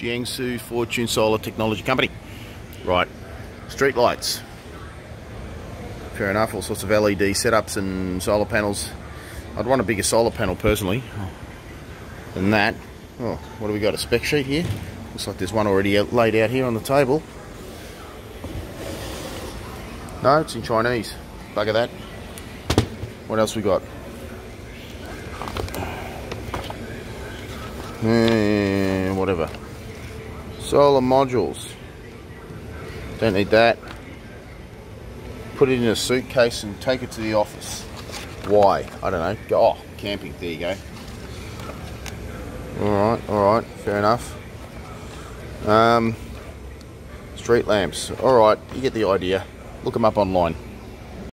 Jiangsu Fortune Solar Technology Company. Right, street lights. Fair enough, all sorts of LED setups and solar panels. I'd want a bigger solar panel personally than that. Oh, what do we got? A spec sheet here? Looks like there's one already laid out here on the table. No, it's in Chinese. Bugger that. What else we got? And whatever. Solar modules. Don't need that. Put it in a suitcase and take it to the office. Why? I don't know. Oh, camping. There you go. Alright, alright. Fair enough. Um, street lamps. Alright, you get the idea. Look them up online.